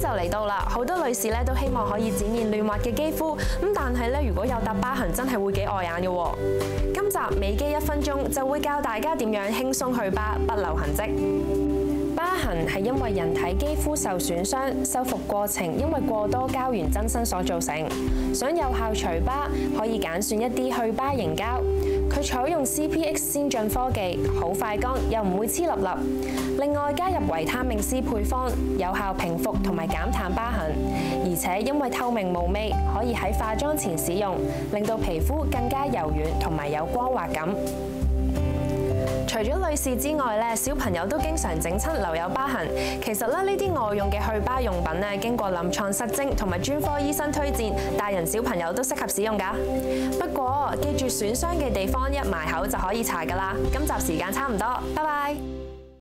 就嚟到啦，好多女士咧都希望可以展現嫩滑嘅肌肤，咁但係咧如果有搭疤痕，真係會幾礙眼嘅。今集美肌一分鐘就會教大家點樣輕鬆去疤，不留痕跡。痕係因為人體肌膚受損傷，修復過程因為過多膠原增生所造成。想有效除疤，可以揀選一啲去疤凝膠。佢採用 CPX 先進科技，好快乾又唔會黐粒粒。另外加入維他命 C 配方，有效平復同埋減淡疤痕。而且因為透明無味，可以喺化妝前使用，令到皮膚更加柔軟同埋有光滑感。除咗女士之外咧，小朋友都經常整親留有疤痕。其實咧，呢啲外用嘅去疤用品咧，經過臨床實證同埋專科醫生推薦，大人小朋友都適合使用噶。不過記住損傷嘅地方一埋口就可以搽㗎啦。今集時間差唔多，拜拜。